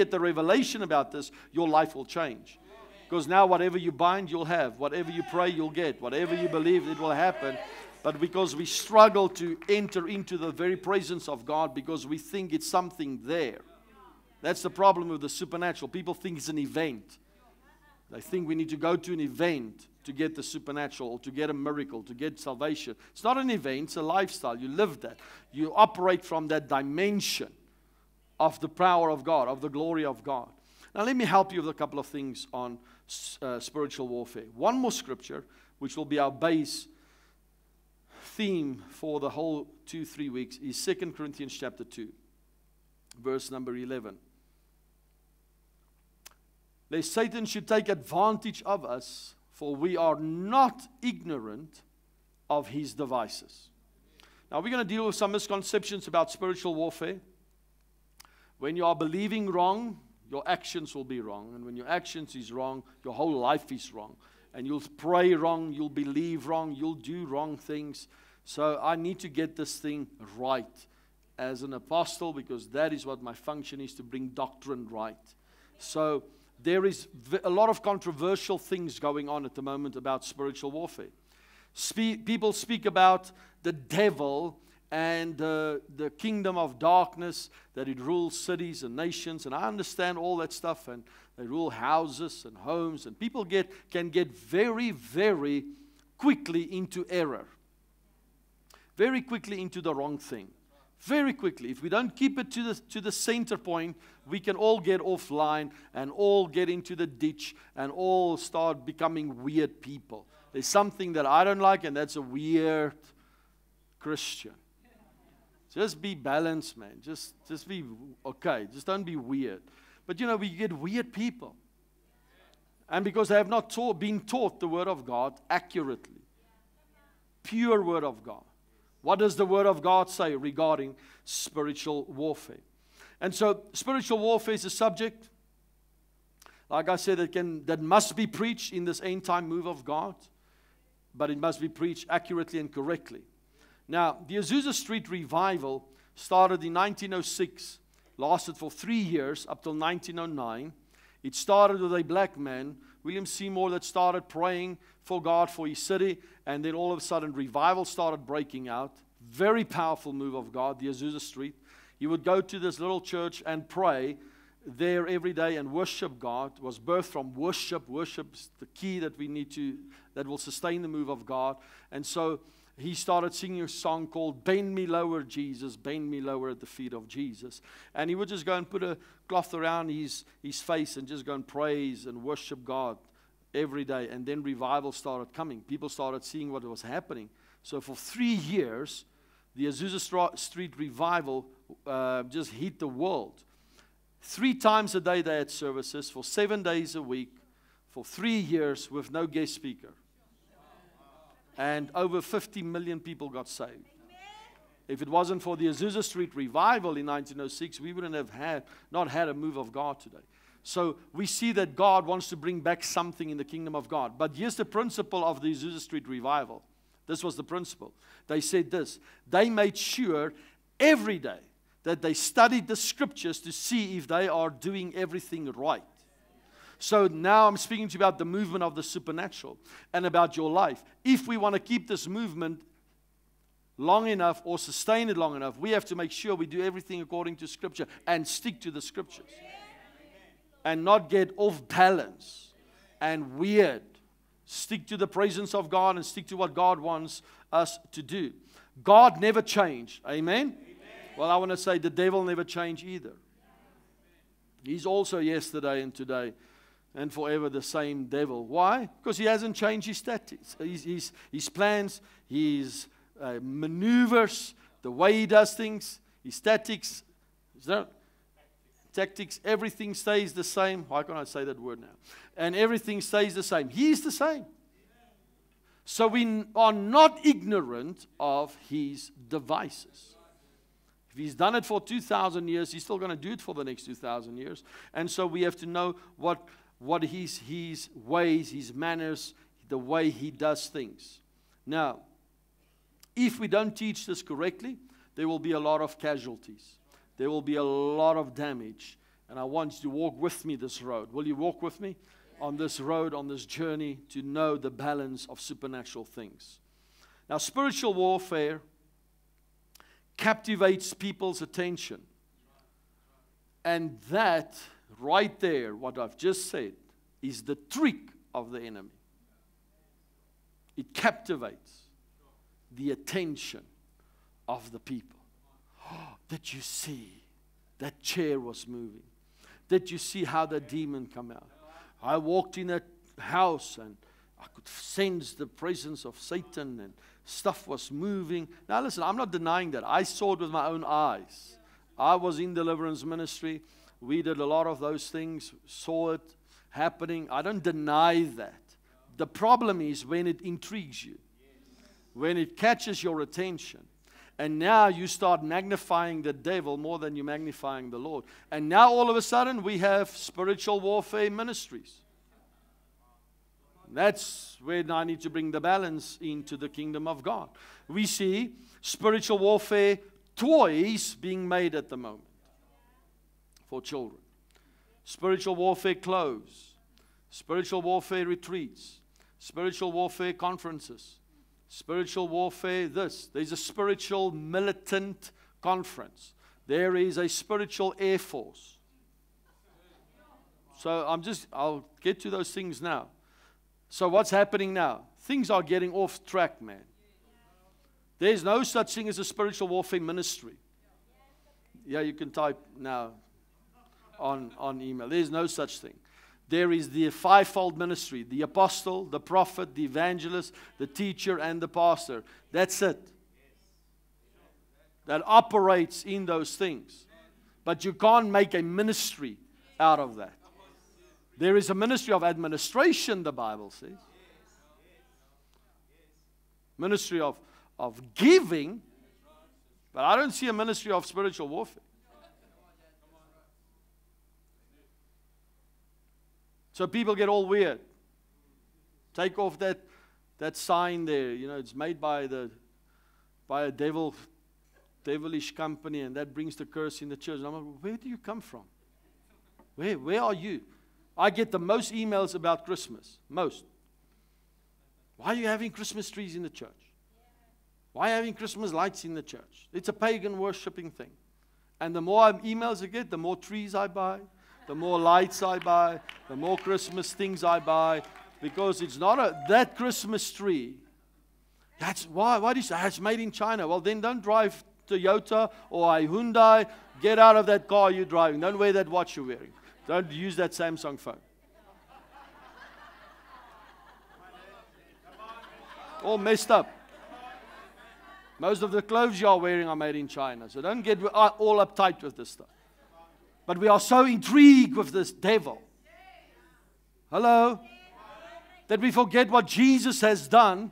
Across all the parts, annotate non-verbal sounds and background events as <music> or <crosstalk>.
get the revelation about this, your life will change. Because now, whatever you bind, you'll have. Whatever you pray, you'll get. Whatever you believe, it will happen. But because we struggle to enter into the very presence of God because we think it's something there. That's the problem with the supernatural. People think it's an event. They think we need to go to an event to get the supernatural, or to get a miracle, to get salvation. It's not an event, it's a lifestyle. You live that. You operate from that dimension of the power of God, of the glory of God. Now, let me help you with a couple of things on uh, spiritual warfare. One more scripture, which will be our base theme for the whole two, three weeks, is Second Corinthians chapter 2, verse number 11. Lest Satan should take advantage of us for we are not ignorant of his devices. Now, we're going to deal with some misconceptions about spiritual warfare. When you are believing wrong, your actions will be wrong. And when your actions is wrong, your whole life is wrong. And you'll pray wrong, you'll believe wrong, you'll do wrong things. So I need to get this thing right as an apostle because that is what my function is to bring doctrine right. So there is a lot of controversial things going on at the moment about spiritual warfare. Spe- people speak about the devil and uh, the kingdom of darkness, that it rules cities and nations, and I understand all that stuff, and they rule houses and homes, and people get, can get very, very quickly into error, very quickly into the wrong thing very quickly. If we don't keep it to the, to the center point, we can all get offline and all get into the ditch and all start becoming weird people. There's something that I don't like, and that's a weird Christian. Just be balanced, man. Just, just be okay. Just don't be weird. But you know, we get weird people. And because they have not taught, been taught the Word of God accurately, pure Word of God. What does the Word of God say regarding spiritual warfare? And so, spiritual warfare is a subject, like I said, that, can, that must be preached in this end time move of God, but it must be preached accurately and correctly. Now, the Azusa Street revival started in 1906, lasted for three years up till 1909. It started with a black man, William Seymour, that started praying for God, for his city, and then all of a sudden revival started breaking out. Very powerful move of God, the Azusa Street. He would go to this little church and pray there every day and worship God. It was birthed from worship. Worship is the key that we need to, that will sustain the move of God. And so he started singing a song called Bend Me Lower, Jesus, Bend Me Lower at the feet of Jesus. And he would just go and put a cloth around his, his face and just go and praise and worship God every day. And then revival started coming. People started seeing what was happening. So for three years, the Azusa Street revival uh, just hit the world. Three times a day they had services for seven days a week for three years with no guest speaker. And over 50 million people got saved. If it wasn't for the Azusa Street revival in 1906, we wouldn't have had, not had a move of God today. So we see that God wants to bring back something in the kingdom of God. But here's the principle of the Azusa Street revival. This was the principle. They said this they made sure every day that they studied the scriptures to see if they are doing everything right. So now I'm speaking to you about the movement of the supernatural and about your life. If we want to keep this movement long enough or sustain it long enough, we have to make sure we do everything according to scripture and stick to the scriptures and not get off balance and weird. Stick to the presence of God and stick to what God wants us to do. God never changed. Amen? Amen. Well, I want to say the devil never changed either. He's also yesterday and today and forever the same devil. Why? Because he hasn't changed his tactics, his, his, his plans, his uh, maneuvers, the way he does things, his tactics. Is tactics, everything stays the same. Why can't I say that word now? And everything stays the same. He's the same. So we are not ignorant of his devices. If he's done it for 2,000 years, he's still going to do it for the next 2,000 years. And so we have to know what, what his, his ways, his manners, the way he does things. Now, if we don't teach this correctly, there will be a lot of casualties there will be a lot of damage And I want you to walk with me this road. Will you walk with me on this road, on this journey to know the balance of supernatural things? Now, spiritual warfare captivates people's attention. And that, right there, what I've just said, is the trick of the enemy. It captivates the attention of the people. <gasps> Oh, did you see that chair was moving? Did you see how the demon come out? I walked in a house and I could sense the presence of Satan and stuff was moving. Now, listen, I'm not denying that. I saw it with my own eyes. I was in deliverance ministry. We did a lot of those things, saw it happening. I don't deny that. The problem is when it intrigues you, when it catches your attention. And now you start magnifying the devil more than you're magnifying the Lord. And now all of a sudden we have spiritual warfare ministries. That's where I need to bring the balance into the kingdom of God. We see spiritual warfare toys being made at the moment for children, spiritual warfare clothes, spiritual warfare retreats, spiritual warfare conferences, spiritual warfare this. There's a spiritual militant conference, there is a spiritual air force. So I'm just, I'll get to those things now. So, what's happening now? Things are getting off track, man. There's no such thing as a spiritual warfare ministry. Yeah, you can type now on, on email. There's no such thing. There is the fivefold ministry the apostle, the prophet, the evangelist, the teacher, and the pastor. That's it. That operates in those things. But you can't make a ministry out of that. There is a ministry of administration, the Bible says. Ministry of, of giving, but I don't see a ministry of spiritual warfare. So people get all weird. Take off that, that sign there. You know, it's made by the by a devil devilish company, and that brings the curse in the church. And I'm like, where do you come from? Where where are you? I get the most emails about Christmas. Most. Why are you having Christmas trees in the church? Why are you having Christmas lights in the church? It's a pagan worshiping thing. And the more emails I get, the more trees I buy, the more lights I buy, the more Christmas things I buy, because it's not a that Christmas tree. That's why. Why do you say ah, it's made in China? Well, then don't drive Toyota or a Hyundai. Get out of that car you're driving. Don't wear that watch you're wearing. Don't use that Samsung phone. All messed up. Most of the clothes you are wearing are made in China. So don't get all uptight with this stuff. But we are so intrigued with this devil. Hello? That we forget what Jesus has done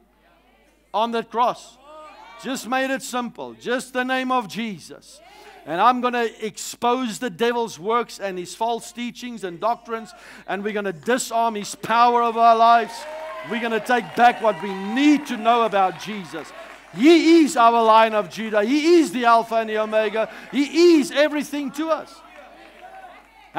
on that cross. Just made it simple. Just the name of Jesus. And I'm going to expose the devil's works and his false teachings and doctrines. And we're going to disarm his power of our lives. We're going to take back what we need to know about Jesus. He is our Lion of Judah. He is the Alpha and the Omega. He is everything to us.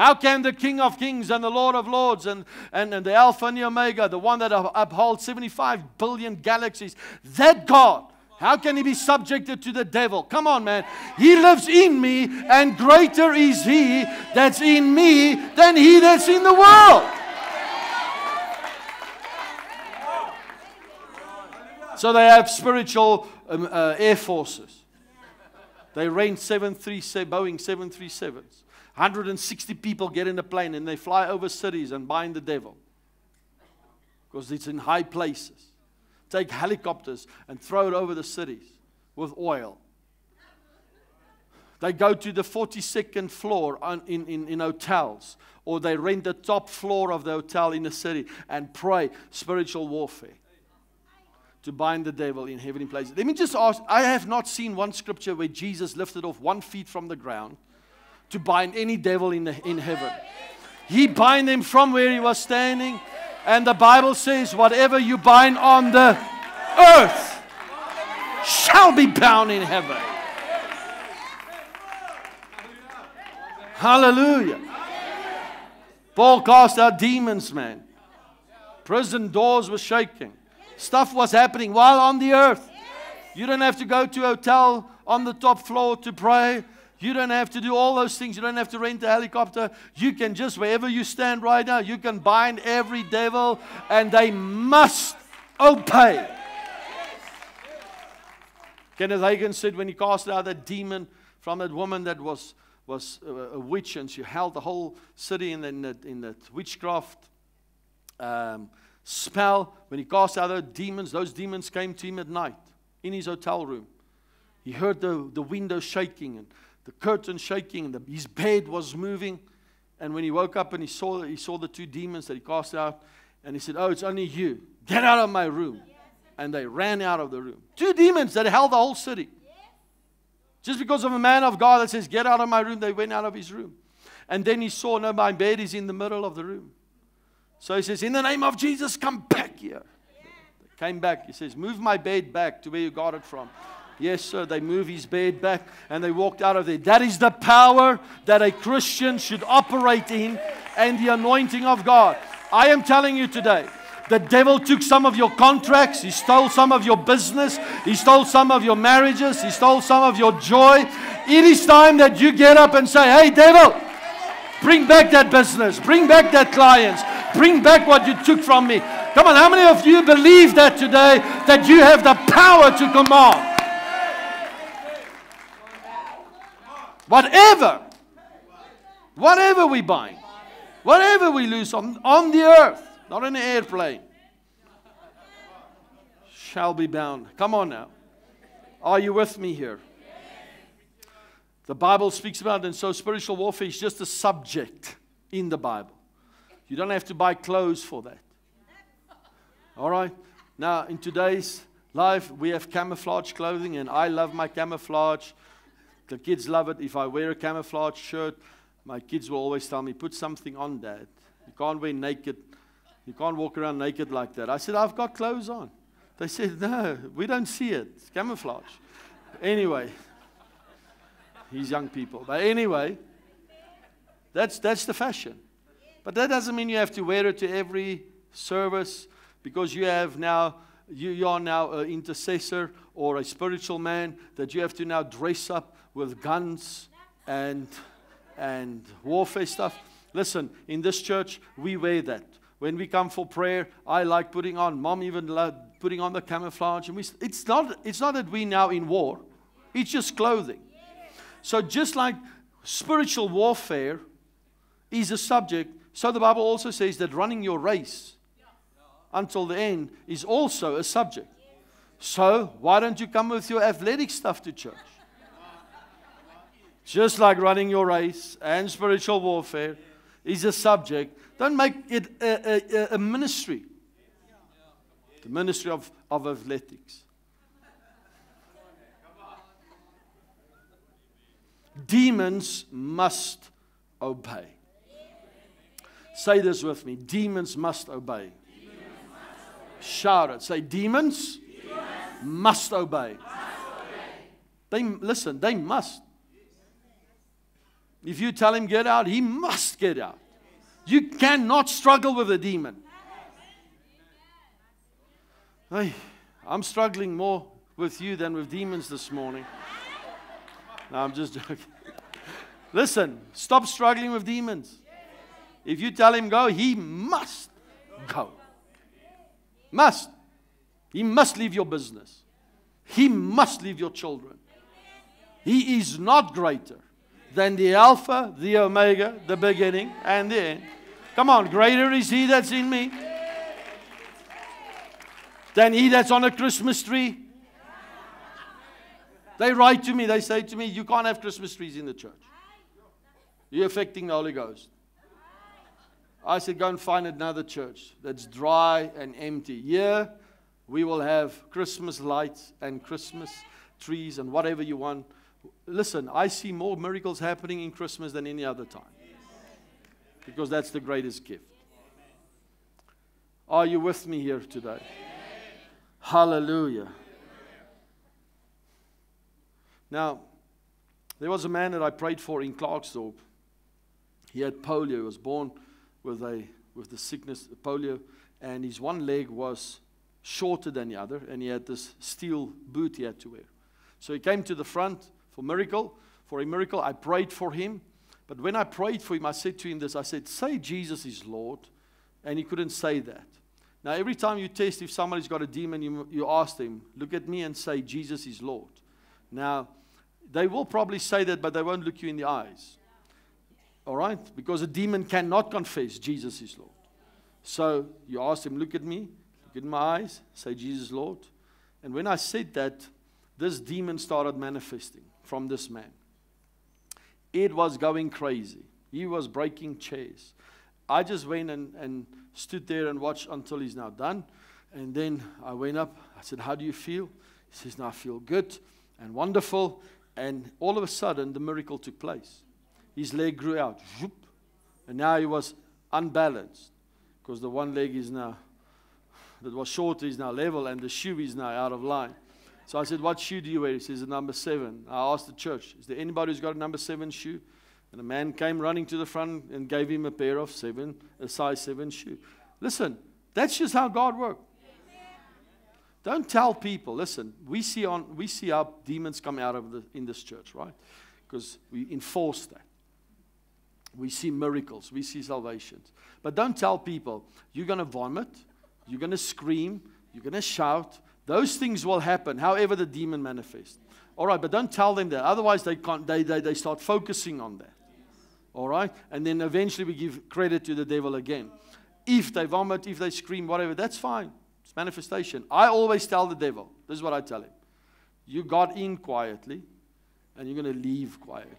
How can the King of Kings and the Lord of Lords and, and, and the Alpha and the Omega, the one that upholds 75 billion galaxies, that God how can he be subjected to the devil? Come on, man. He lives in me, and greater is he that's in me than he that's in the world. So they have spiritual um, uh, air forces. They rent 737, Boeing 737s. 160 people get in a plane and they fly over cities and bind the devil because it's in high places take helicopters and throw it over the cities with oil. They go to the 42nd floor in, in, in hotels, or they rent the top floor of the hotel in the city and pray spiritual warfare to bind the devil in heavenly places. Let me just ask I have not seen one scripture where Jesus lifted off one feet from the ground to bind any devil in, the, in heaven. He bind them from where he was standing and the Bible says, whatever you bind on the earth shall be bound in heaven. Hallelujah. Paul cast out demons, man. Prison doors were shaking. Stuff was happening while on the earth. You don't have to go to a hotel on the top floor to pray. You don't have to do all those things. You don't have to rent a helicopter. You can just, wherever you stand right now, you can bind every devil and they must obey. Kenneth Hagin said when he cast out that demon from that woman that was, was a, witch and she held the whole city in, in, that, in that witchcraft um, spell, when he cast out those demons, those demons came to him at night in his hotel room. He heard the, the window shaking and the curtain shaking, the, his bed was moving. And when he woke up and he saw, he saw the two demons that he cast out, and he said, Oh, it's only you. Get out of my room. And they ran out of the room. Two demons that held the whole city. Just because of a man of God that says, Get out of my room, they went out of his room. And then he saw, No, my bed is in the middle of the room. So he says, In the name of Jesus, come back here. They came back. He says, Move my bed back to where you got it from. Yes, sir. They move his bed back and they walked out of there. That is the power that a Christian should operate in and the anointing of God. I am telling you today, the devil took some of your contracts, he stole some of your business, he stole some of your marriages, he stole some of your joy. It is time that you get up and say, Hey, devil, bring back that business, bring back that clients, bring back what you took from me. Come on, how many of you believe that today that you have the power to command? Whatever, whatever we bind, whatever we lose on, on the earth, not in an airplane, shall be bound. Come on now. Are you with me here? The Bible speaks about and so spiritual warfare is just a subject in the Bible. You don't have to buy clothes for that. All right? Now, in today's life, we have camouflage clothing, and I love my camouflage. The kids love it. If I wear a camouflage shirt, my kids will always tell me, put something on, Dad. You can't wear naked. You can't walk around naked like that. I said, I've got clothes on. They said, no, we don't see it. It's camouflage. Anyway, these young people. But anyway, that's, that's the fashion. But that doesn't mean you have to wear it to every service because you have now you, you are now an intercessor or a spiritual man that you have to now dress up with guns and, and warfare stuff. Listen, in this church, we wear that. When we come for prayer, I like putting on, mom even loved putting on the camouflage. And we, it's, not, it's not that we're now in war, it's just clothing. So, just like spiritual warfare is a subject, so the Bible also says that running your race until the end is also a subject. So, why don't you come with your athletic stuff to church? Just like running your race and spiritual warfare is a subject, don't make it a, a, a ministry. The ministry of, of athletics. Demons must obey. Say this with me demons must obey. Shout it. Say, demons, demons must, obey. must obey. They listen, they must. If you tell him get out, he must get out. You cannot struggle with a demon. Hey, I'm struggling more with you than with demons this morning. No, I'm just joking. Listen, stop struggling with demons. If you tell him go, he must go. Must. He must leave your business. He must leave your children. He is not greater than the Alpha, the Omega, the beginning, and the end. Come on, greater is He that's in me than He that's on a Christmas tree. They write to me, they say to me, You can't have Christmas trees in the church. You're affecting the Holy Ghost. I said, Go and find another church that's dry and empty. Here, we will have Christmas lights and Christmas trees and whatever you want. Listen, I see more miracles happening in Christmas than any other time because that's the greatest gift. Are you with me here today? Hallelujah. Now, there was a man that I prayed for in Klerksdorp. He had polio. He was born with a with the sickness, polio, and his one leg was shorter than the other, and he had this steel boot he had to wear. So he came to the front for miracle. For a miracle, I prayed for him. But when I prayed for him, I said to him this I said, Say Jesus is Lord. And he couldn't say that. Now, every time you test if somebody's got a demon, you, you ask them, Look at me and say, Jesus is Lord. Now, they will probably say that, but they won't look you in the eyes. All right? Because a demon cannot confess Jesus is Lord. So you ask him, Look at me, look in my eyes, say, Jesus Lord. And when I said that, this demon started manifesting from this man. It was going crazy. He was breaking chairs. I just went and, and stood there and watched until he's now done. And then I went up. I said, How do you feel? He says, Now I feel good and wonderful. And all of a sudden, the miracle took place. His leg grew out. And now he was unbalanced because the one leg is now, that was short is now level, and the shoe is now out of line. So I said, What shoe do you wear? He says, A number seven. I asked the church, Is there anybody who's got a number seven shoe? And a man came running to the front and gave him a pair of seven, a size seven shoe. Listen, that's just how God works. Don't tell people. Listen, we see on we see our demons come out of the in this church, right? Because we enforce that. We see miracles, we see salvations. But don't tell people you're going to vomit, you're going to scream, you're going to shout, those things will happen, however the demon manifests. All right, but don't tell them that. Otherwise, they, can't, they, they, they start focusing on that. All right? And then eventually we give credit to the devil again. If they vomit, if they scream, whatever, that's fine. It's manifestation. I always tell the devil this is what I tell him. You got in quietly, and you're going to leave quietly.